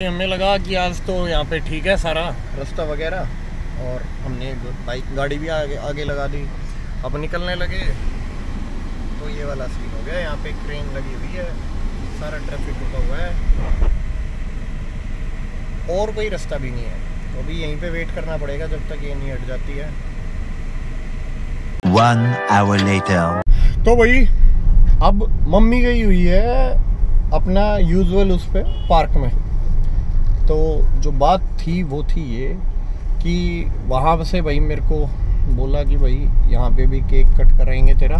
हमें लगा कि आज तो यहाँ पे ठीक है सारा रास्ता वगैरह और हमने बाइक गाड़ी भी आगे आगे लगा दी। अब निकलने लगे तो ये वाला सीन हो गया। यहाँ पे क्रेन लगी हुई है सारा ट्रैफ़िक रुका हुआ है। और कोई रास्ता भी नहीं है। तो अभी यहीं पे वेट करना पड़ेगा जब तक ये नहीं हट जाती है। One hour later. तो भाई अब मम्मी गई हुई है अपना यूजुअल उस पर पार्क में। तो जो बात थी, वो थी ये कि वहाँ से भाई मेरे को बोला कि भाई यहाँ पे भी केक कट कराएँगे तेरा।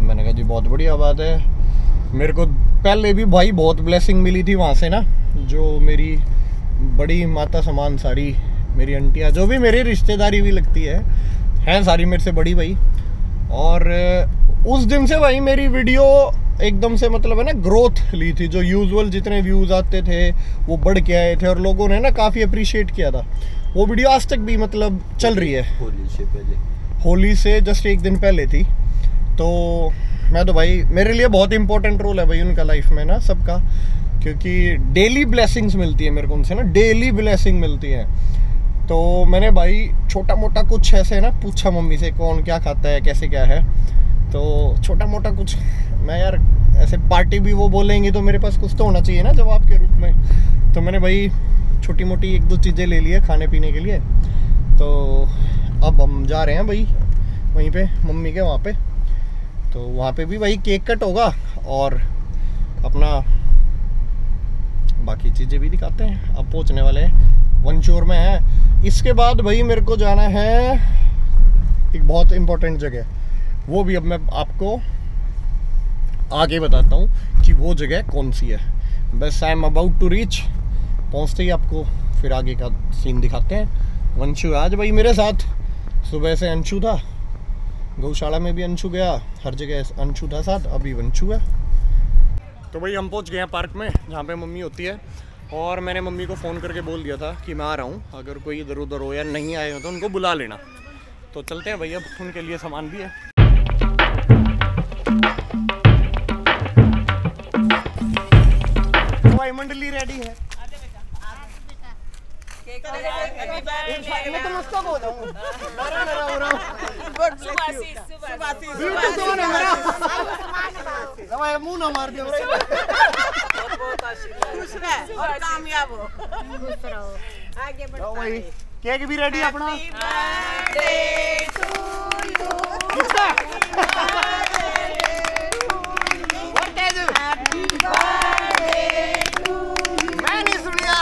मैंने कहा, जी, बहुत बढ़िया बात है। मेरे को पहले भी भाई बहुत ब्लेसिंग मिली थी वहाँ से ना, जो मेरी बड़ी माता समान सारी, मेरी आंटियाँ, जो भी मेरी रिश्तेदारी भी लगती है, हैं सारी मेरे से बड़ी भाई। और उस दिन से भाई मेरी वीडियो एकदम से मतलब है ना ग्रोथ ली थी जो यूजुअल जितने व्यूज़ आते थे वो बढ़ के आए थे और लोगों ने ना काफ़ी अप्रिशिएट किया था। वो वीडियो आज तक भी मतलब चल रही है। होली से पहले। होली से जस्ट एक दिन पहले थी। तो मैं तो भाई मेरे लिए बहुत इंपॉर्टेंट रोल है भाई उनका लाइफ में ना सबका क्योंकि डेली ब्लेसिंग्स मिलती है मेरे को उनसे ना डेली ब्लेसिंग मिलती है। तो मैंने भाई छोटा मोटा कुछ ऐसे ना पूछा मम्मी से कौन क्या खाता है कैसे क्या है। तो छोटा मोटा कुछ, मैं यार ऐसे पार्टी भी वो बोलेंगे तो मेरे पास कुछ तो होना चाहिए ना जवाब के रूप में। तो मैंने भाई छोटी मोटी एक दो चीज़ें ले ली है खाने पीने के लिए। तो अब हम जा रहे हैं भाई वहीं पे, मम्मी के वहाँ पे। तो वहाँ पे भी भाई केक कट होगा और अपना बाकी चीज़ें भी दिखाते हैं। अब पहुँचने वाले हैं, वनचोर में है। इसके बाद भाई मेरे को जाना है एक बहुत इम्पोर्टेंट जगह। वो भी अब मैं आपको आगे बताता हूँ कि वो जगह कौन सी है। बस I am about to reach पहुँचते ही आपको फिर आगे का सीन दिखाते हैं। वंशु आज भाई मेरे साथ। सुबह से अंशु था। गौशाला में भी अंशु गया। हर जगह अंशु था साथ। अभी वंशु है। तो भाई हम पहुँच गए हैं पार्क में, जहाँ पे मम्मी होती है। और मैंने मम्मी को फ़ोन करके बोल दिया था कि मैं आ रहा हूँ। अगर कोई इधर उधर हो या नहीं आए हो तो उनको बुला लेना। तो चलते हैं भैया उनके लिए सामान भी है। मंडली रेडी है। मैं तो मस्का बोल रहा हूँ। मेरा मेरा हो रहा हूँ बिल्कुल तो ना मेरा दवाई मुँह ना मार दिया। खुश रह और कामयाब हो। आगे बढ़ तो भाई केक भी रेडी अपना बर्थडे टू यू किसका मैं नहीं सुनिया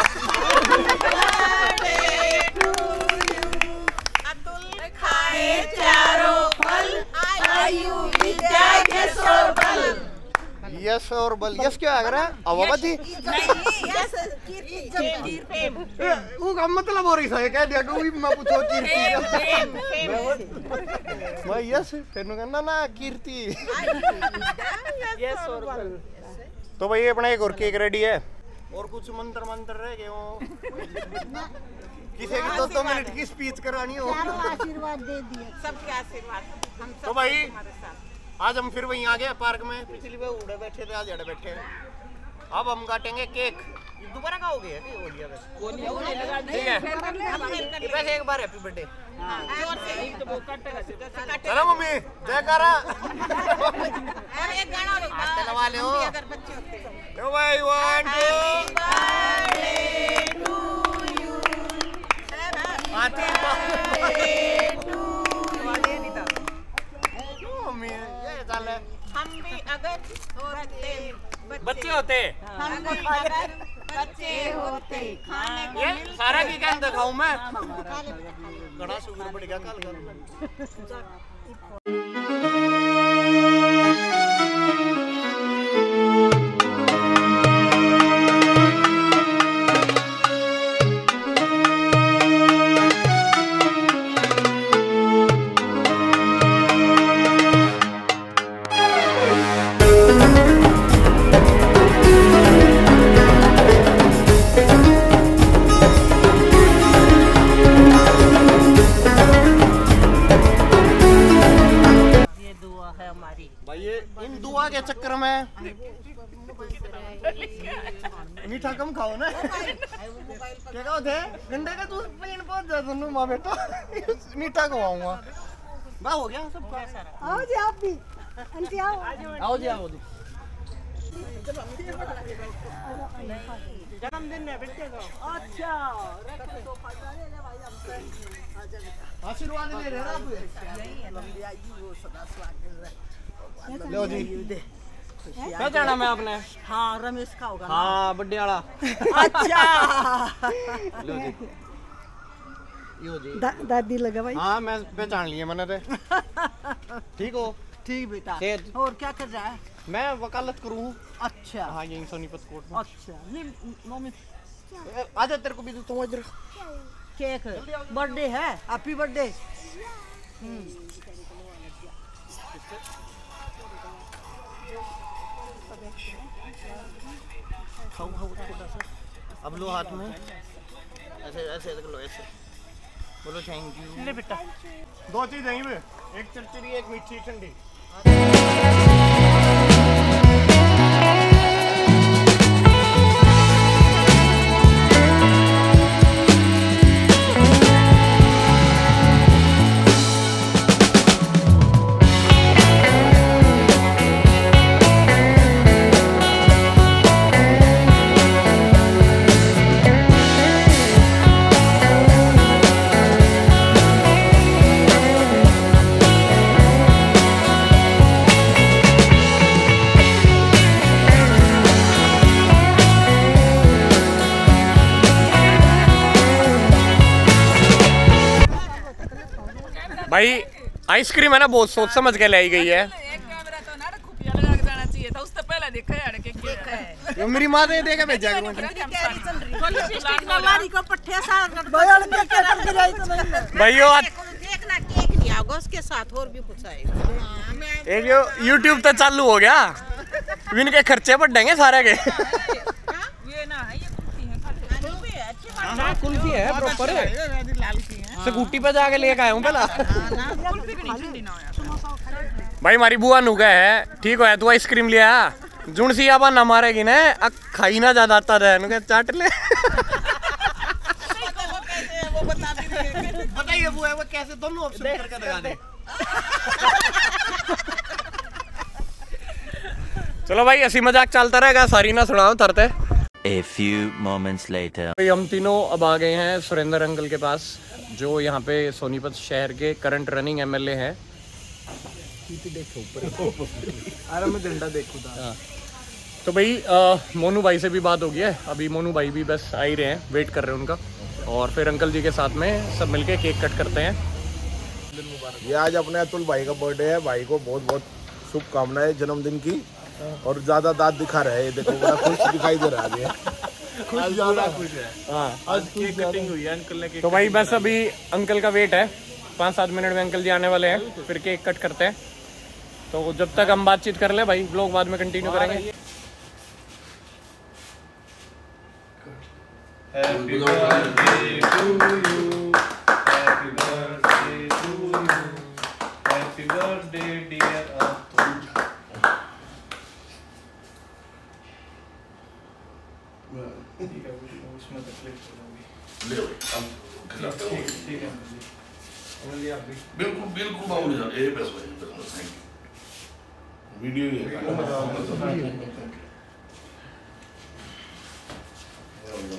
अतुल खाए चारों फल आयु विद्या यश और बल यस और बल। यस क्या आ रहा है प्रेम वो का मतलब हो रही था कह दिया कि मैं पूछो कीर्ति मैं यस तेनू कहना ना कीर्ति। यश और बल। तो भाई अपना एक और केक रेडी है। और कुछ मंत्र मंत्र रह गए हो? किसी की तो दो मिनट की स्पीच करानी हो। आशीर्वाद दे दिए। सबके आशीर्वाद। हम सब तो भाई हमारे साथ। आज हम फिर वहीं आ गए पार्क में। पिछली बार उड़े बैठे थे आज अड़े बैठे हैं। अब हम काटेंगे केक। दोबारा का हो गया? ठीक है। बस हाँ। तो तो एक बार हैप्पी बर्थडे चलो मम्मी जयकारा अरे गाना लो अगरबत्ती लो भाई 1 2 बच्चे होते। बच्चे होते। खाने को ये सारा की क्या दिखाऊँ मैं? कड़ा शुगर बढ़ गया कल ये इन दुआ के चक्कर में। मीठा कम खाओ ना। क्या कहो थे? गंडे का दूध पीन पहुँच जा दोनों माँ बेटा। मीठा खवाऊँगा। बा हो गया सबका आओ जी आप भी। आंटी आओ। आओ जी आओ जी। जन्मदिन है बेटे का। अच्छा आशीर्वाद ले रहे हैं आप। लो जी। क्या जाना मैं आपने? हाँ रमेश का होगा। हाँ बड्डे वाला। अच्छा। लो जी। यो जी। दा, दादी लगा भाई। हाँ मैं पहचान लिए मैंने ते। ठीक हो? ठीक बेटा। और क्या कर रहा है? मैं वकालत करूँ अच्छा। हाँ यहीं सोनीपत कोर्ट में। अच्छा। नहीं मम्मी। आजा तेरे को भी देता हूँ इधर। केक। बर्थडे है। Happy birthday. खाओ खाओ थोड़ा सा अब लो हाथ में। ऐसे ऐसे रख लो ऐसे। बोलो थैंक यू ले बेटा। दो चीज़ देंगे एक चरचरी एक मीठी ठंडी। भाई आइसक्रीम है ना बहुत सोच समझ के लाई गई है। तो ना खुफिया लगा के जाना चाहिए था उससे पहले देखा है ये मेरी माँ ने भेजा है है। भाइयों आज देखना केक नहीं आएगा उसके साथ और भी कुछ आएगा। यूट्यूब तो चालू हो गया। इनके खर्चे बढ़ेंगे सारे के। ये ना है ये कुर्ती है हाँ कुल्फी है प्रॉपर है। स्कूटी पे जाके लेके आया हूँ पहला हो भाई हमारी बुआ नुका है। ठीक हो तू आइसक्रीम लिया जुण सी आप ना मारेगी ना खाई ना ज़्यादा आता रहे। नुके चाट ले। वो बता दी बताइए बुआ वो कैसे दोनों ऑप्शन करके दिखा दे। चलो भाई ऐसी मज़ाक चलता रहेगा सारी ना सुनाओ तरते। A few moments later. भाई हम तीनों अब आ गए हैं सुरेंद्र अंकल के पास जो यहाँ पे सोनीपत शहर के करंट रनिंग एमएलए हैं। अरे मैं डंडा देखूँ तो भाई मोनू भाई से भी बात हो गई है। अभी मोनू भाई भी बस आ ही रहे हैं वेट कर रहे हैं उनका। और फिर अंकल जी के साथ में सब मिलके केक कट करते हैं। ये आज अपने अतुल भाई का बर्थडे है। भाई को बहुत बहुत शुभकामनाएँ जन्मदिन की। और ज़्यादा दांत दिखा रहा है देखो बड़ा खुश दिखाई दे रहा है खुश ज़्यादा। खुश है। आज केक कटिंग हुई अंकल ने तो भाई बस अभी अंकल का वेट है। पाँच सात मिनट में अंकल जी आने वाले हैं फिर केक कट करते हैं। तो जब तक हम बातचीत कर ले भाई लोग बाद में कंटिन्यू करेंगे। Happy birthday to you. Happy birthday to you. Happy birthday, dear Atul. ठीक है वो उसमें तकलीफ़ होगी ठीक ठीक है अमन आप बिल्कुल बिल्कुल मामूली जान ये बस भाई बस थैंक यू वीडियो ही है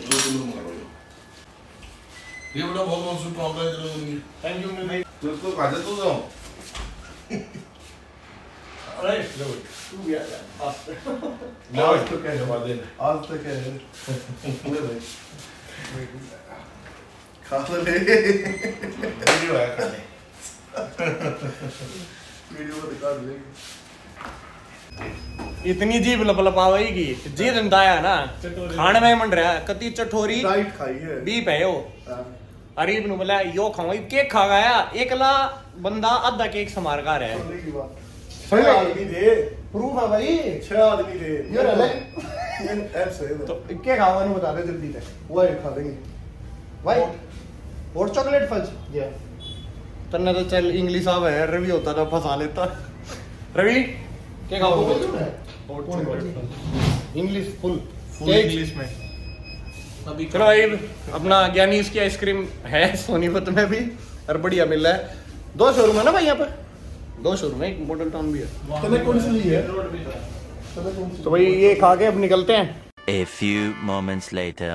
लो तुम लोग मारो ये बड़ा बहुत बहुत शुभकामनाएँ जन्मदिन की थैंक यू भाई तो इसको खाते तो जाओ अरे लो भी आ जा आज तो दे आज तो है ले भाई खा तो ले वीडियो है खाने वीडियो को दिखा दे इतनी जीभ लपलपावेगी जी दंदाया ना। खाने में मन रहा। है कति चठोरी डाइट खाई है। बीप है। यो अरीब नु बोला यो खाऊं। केक खा गया। एकला बंदा आधा केक समार का रहा है। छह आदमी थे प्रूफ है भाई छह आदमी थे ये रहा ऐप से तो के खावा नु बता दे जल्दी से। वो खा देंगे। भाई और? चॉकलेट फज या तन्ने तो चल इंग्लिश आवे है रवि होता तो फंसा लेता। रवि के खाओ इंग्लिश फुल फुल इंग्लिश में। अभी चलो भाई अपना ज्ञानी इसकी आइसक्रीम है सोनीपत में भी और बढ़िया मिल रहा है। दो शोरूम है ना भाई यहाँ पे दो शोरूम है एक मॉडल टाउन भी है। तूने कौन सी ली है? तो भाई ये खा के अब निकलते हैं। A few moments later.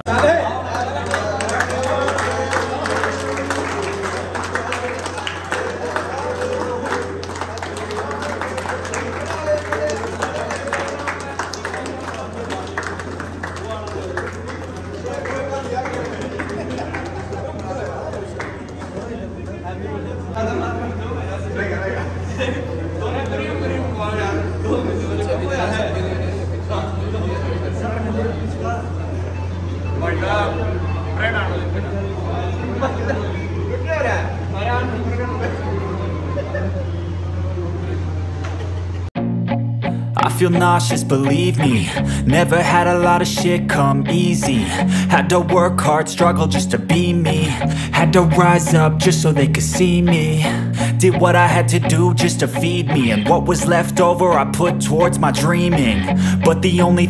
I feel nauseous, believe me. Never had a lot of shit come easy. Had to work hard, struggle just to be me. Had to rise up just so they could see me. Did what I had to do just to feed me. And what was left over I put towards my dreaming. But the only